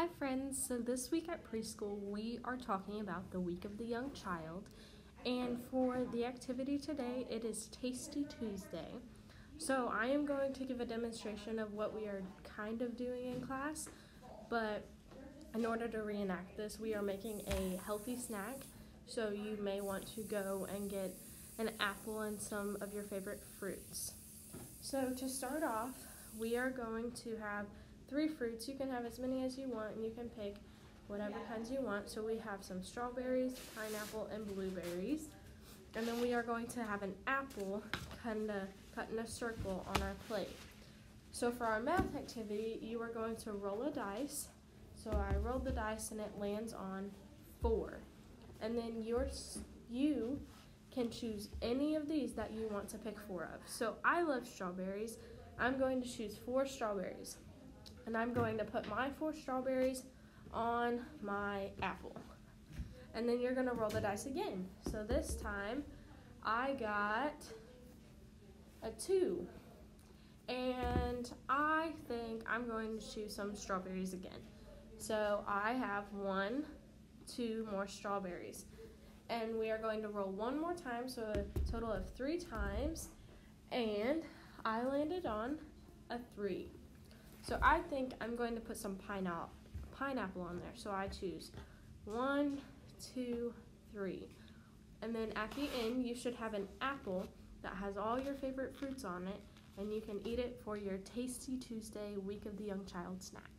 Hi, friends. So, this week at preschool, we are talking about the week of the young child. And for the activity today, it is Tasty Tuesday. So, I am going to give a demonstration of what we are kind of doing in class. But in order to reenact this, we are making a healthy snack. So, you may want to go and get an apple and some of your favorite fruits. So, to start off, we are going to have three fruits. You can have as many as you want, and you can pick whatever kinds you want. So we have some strawberries, pineapple, and blueberries. And then we are going to have an apple kind of cut in a circle on our plate. So for our math activity, you are going to roll a dice. So I rolled the dice and it lands on four. And then yours, you can choose any of these that you want to pick four of. So I love strawberries. I'm going to choose four strawberries and I'm going to put my four strawberries on my apple. And then you're going to roll the dice again. So this time I got a two. And I think I'm going to choose some strawberries again. So I have one, two more strawberries. And we are going to roll one more time, so a total of three times. And I landed on a three. So I think I'm going to put some pineapple pineapple on there. So I choose one, two, three. And then at the end, you should have an apple that has all your favorite fruits on it, and you can eat it for your Tasty Tuesday Week of the Young Child snack.